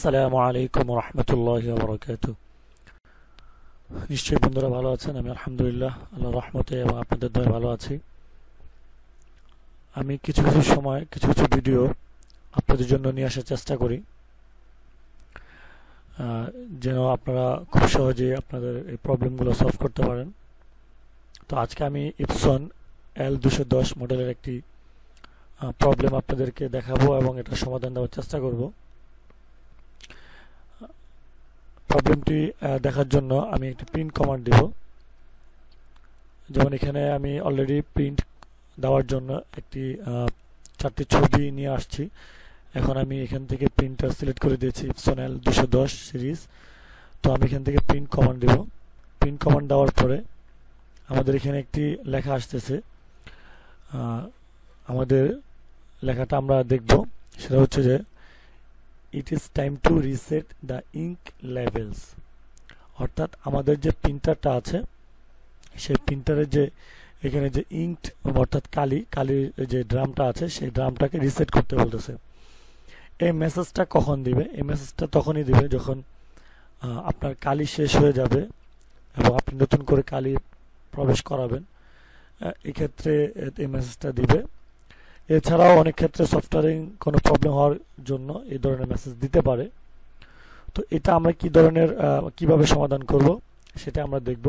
আসসালামু আলাইকুম রহমতুল্লাহ বরকাত নিশ্চয়ই বন্ধুরা ভালো আছেন? আমি আলহামদুলিল্লাহ আল্লাহ রহমতে এবং আপনাদের দয় ভালো আছি। আমি কিছু কিছু সময়, কিছু কিছু ভিডিও আপনাদের জন্য নিয়ে আসার চেষ্টা করি। যেন আপনারা খুব সহজেই আপনাদের এই প্রবলেমগুলো সলভ করতে পারেন। তো আজকে আমি ইপসন এল দুশো দশ মডেলের একটি প্রবলেম আপনাদেরকে দেখাবো এবং এটার সমাধান দেওয়ার চেষ্টা করব। প্রবলেমটি দেখার জন্য আমি একটি প্রিন্ট কমান্ড দেব। যেমন এখানে আমি অলরেডি প্রিন্ট দেওয়ার জন্য একটি চারটি ছবি নিয়ে আসছি। এখন আমি এখান থেকে প্রিন্টার সিলেক্ট করে দিয়েছি ইপসোনেল দুশো দশ সিরিজ তো আমি এখান থেকে প্রিন্ট কমান্ড দেব। প্রিন্ট কমান্ড দেওয়ার পরে আমাদের এখানে একটি লেখা আসতেছে। আমাদের লেখাটা আমরা দেখব। সেটা হচ্ছে যে it is time to reset the ink levels অর্থাৎ আমাদের যে প্রিন্টারটা আছে, সেই প্রিন্টারের যে, এখানে যে ইঙ্ক অর্থাৎ কালি, কালির যে ড্রামটা আছে, সেই ড্রামটাকে রিসেট করতে বলতেছে। এই মেসেজটা কখন দিবে? এই মেসেজটা তখনই দিবে যখন আপনার কালি শেষ হয়ে যাবে এবং আপনি নতুন করে কালি প্রবেশ করাবেন। এক্ষেত্রে এই মেসেজটা দিবে। এছাড়াও অনেক ক্ষেত্রে সফটওয়্যারিং কোনো প্রবলেম হওয়ার জন্য এই ধরনের মেসেজ দিতে পারে। তো এটা আমরা কি ধরনের কীভাবে সমাধান করব সেটা আমরা দেখব।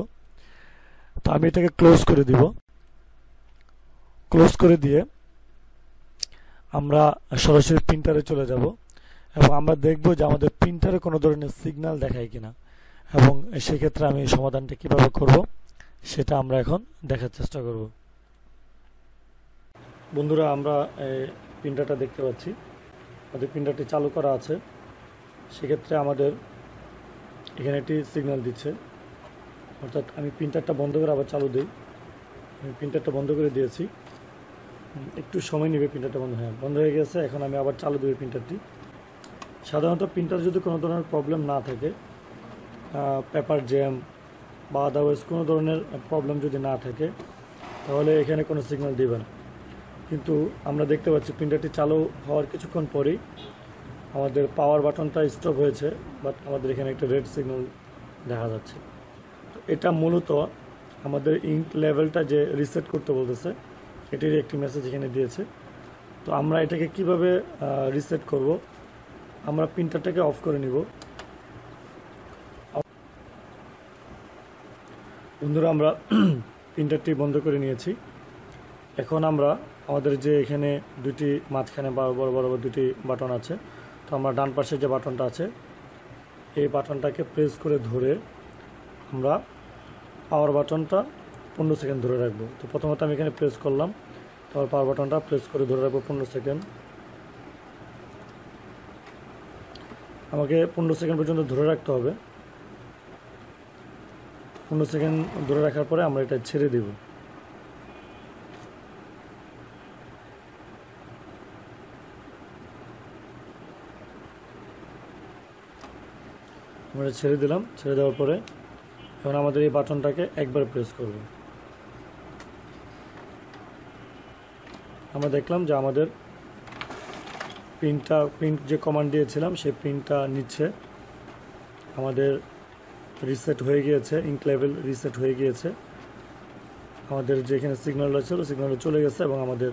তো আমি এটাকে ক্লোজ করে দিব। ক্লোজ করে দিয়ে আমরা সরাসরি প্রিন্টারে চলে যাব এবং আমরা দেখব যে আমাদের প্রিন্টারে কোনো ধরনের সিগন্যাল দেখায় কিনা এবং সেক্ষেত্রে আমি সমাধানটা কীভাবে করব সেটা আমরা এখন দেখার চেষ্টা করব। বন্ধুরা, আমরা প্রিন্টারটা দেখতে পাচ্ছি। আমাদের প্রিন্টারটি চালু করা আছে। সেক্ষেত্রে আমাদের এখানে একটি সিগন্যাল দিচ্ছে। অর্থাৎ আমি প্রিন্টারটা বন্ধ করে আবার চালু দিই। আমি প্রিন্টারটা বন্ধ করে দিয়েছি। একটু সময় নেবে প্রিন্টারটা বন্ধ হ্যাঁ বন্ধ হয়ে গেছে, এখন আমি আবার চালু দেবো প্রিন্টারটি সাধারণত প্রিন্টার যদি কোনো ধরনের প্রবলেম না থাকে পেপার জ্যাম বা আদারওয়াইজ কোনো ধরনের প্রবলেম যদি না থাকে, তাহলে এখানে কোনো সিগন্যাল দিবে না। কিন্তু আমরা দেখতে পাচ্ছি প্রিন্টারটি চালু হওয়ার কিছুক্ষণ পরেই আমাদের পাওয়ার বাটনটা স্টপ হয়েছে বাট আমাদের এখানে একটা রেড সিগন্যাল দেখা যাচ্ছে। তো এটা মূলত আমাদের ইঙ্ক লেভেলটা যে রিসেট করতে বলতেছে এটির একটি মেসেজ এখানে দিয়েছে। তো আমরা এটাকে কীভাবে রিসেট করব? আমরা প্রিন্টারটাকে অফ করে নিব। বন্ধুরা, আমরা প্রিন্টারটি বন্ধ করে নিয়েছি। এখন আমরা আমাদের যে এখানে দুটি মাঝখানে বড় বড় বড় দুটি বাটন আছে, তো আমরা ডান পাশে যে বাটনটা আছে, এই বাটনটাকে প্রেস করে ধরে আমরা পাওয়ার বাটনটা পনেরো সেকেন্ড ধরে রাখব। তো প্রথমত আমি এখানে প্রেস করলাম, তারপর পাওয়ার বাটনটা প্রেস করে ধরে রাখব পনেরো সেকেন্ড আমাকে পনেরো সেকেন্ড পর্যন্ত ধরে রাখতে হবে। পনেরো সেকেন্ড ধরে রাখার পরে আমরা এটা ছেড়ে দেব। আমরা ছেড়ে দিলাম, ছেড়ে দেওয়ার পরে এখন আমাদের এই বাটনটাকে একবার প্রেস করব। আমরা দেখলাম যে আমাদের প্রিন্টটা প্রিন্ট যে কমান্ড দিয়েছিলাম, সেই প্রিন্টটা নিচ্ছে। আমাদের রিসেট হয়ে গিয়েছে ইঙ্ক লেভেল রিসেট হয়ে গিয়েছে। আমাদের যেখানে সিগন্যালটা ছিল সিগন্যালটা চলে গেছে এবং আমাদের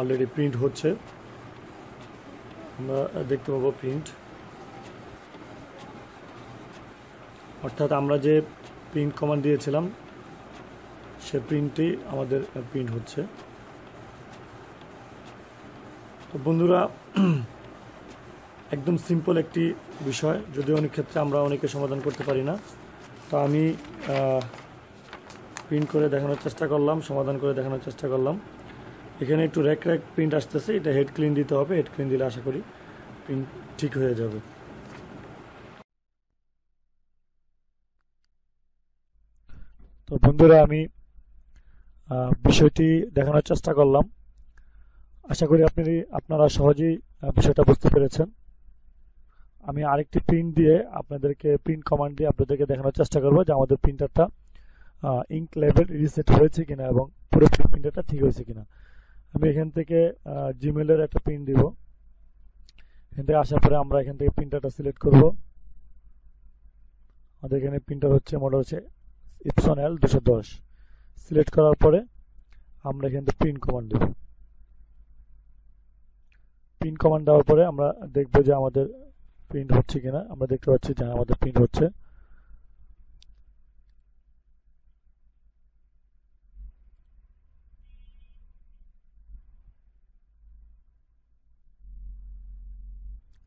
অলরেডি প্রিন্ট হচ্ছে। আমরা দেখতে পাবো প্রিন্ট অর্থাৎ আমরা যে প্রিন্ট কমান্ড দিয়েছিলাম, সে প্রিন্টটি আমাদের প্রিন্ট হচ্ছে। তো বন্ধুরা, একদম সিম্পল একটি বিষয়, যদিও অনেক ক্ষেত্রে আমরা অনেকে সমাধান করতে পারি না। তো আমি প্রিন্ট করে দেখানোর চেষ্টা করলাম, সমাধান করে দেখানোর চেষ্টা করলাম। এখানে একটু র্যাক র্যাক প্রিন্ট আসতেছে, এটা হেড ক্লিন দিতে হবে হেড ক্লিন দিলে আশা করি প্রিন্ট ঠিক হয়ে যাবে। তো বন্ধুরা, আমি বিষয়টি দেখানোর চেষ্টা করলাম। আশা করি আপনি, আপনারা সহজেই বিষয়টা বুঝতে পেরেছেন। আমি আরেকটি প্রিন্ট দিয়ে আপনাদেরকে প্রিন্ট কমান্ড দিয়ে আপনাদেরকে দেখানোর চেষ্টা করব যে আমাদের প্রিন্টারটা ইঙ্ক লেভেল রিসেট হয়েছে কিনা এবং পুরোপুরি প্রিন্টারটা ঠিক হয়েছে কিনা। আমি এখান থেকে জিমেলের একটা প্রিন্ট দিব। এখান থেকে আসার পরে আমরা এখান থেকে প্রিন্টারটা সিলেক্ট করব। আমাদের এখানে প্রিন্টার হচ্ছে মডেল হচ্ছে ইপসন এল দুশো দশ। সিলেক্ট করার পরে আমরা এখান থেকে প্রিন্ট কমান্ড দেব। প্রিন্ট কমান্ড দেওয়ার পরে আমরা দেখব যে আমাদের প্রিন্ট হচ্ছে কিনা। আমরা দেখতে পাচ্ছি যে আমাদের প্রিন্ট হচ্ছে।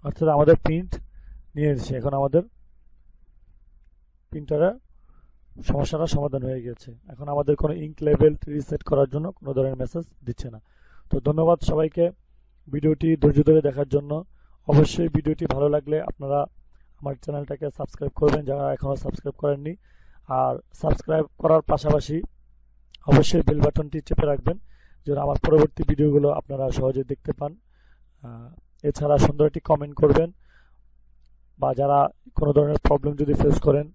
অর্থাৎ আমাদের প্রিন্ট নিয়ে এসেছে। এখন আমাদের প্রিন্টারের সমস্যাটা সমাধান হয়ে গেছে। এখন আমাদের কোনো ইঙ্ক লেভেল রিসেট করার জন্য কোনো ধরনের মেসেজ দিচ্ছে না। তো ধন্যবাদ সবাইকে ভিডিওটি ধৈর্য ধরে দেখার জন্য। অবশ্যই ভিডিওটি ভালো লাগলে আপনারা আমার চ্যানেলটাকে সাবস্ক্রাইব করবেন যারা এখনও সাবস্ক্রাইব করেননি। আর সাবস্ক্রাইব করার পাশাপাশি অবশ্যই বেল বাটনটি চেপে রাখবেন যেন আমার পরবর্তী ভিডিওগুলো আপনারা সহজে দেখতে পান। এছাড়া সুন্দর একটি কমেন্ট করবেন বা যারা কোনো ধরনের প্রবলেম যদি ফেস করেন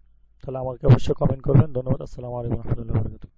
তাহলে আমাকে অবশ্যই কমেন্ট করবেন। ধন্যবাদ আসসালামু আলাইকুম রহমতুল্লাহ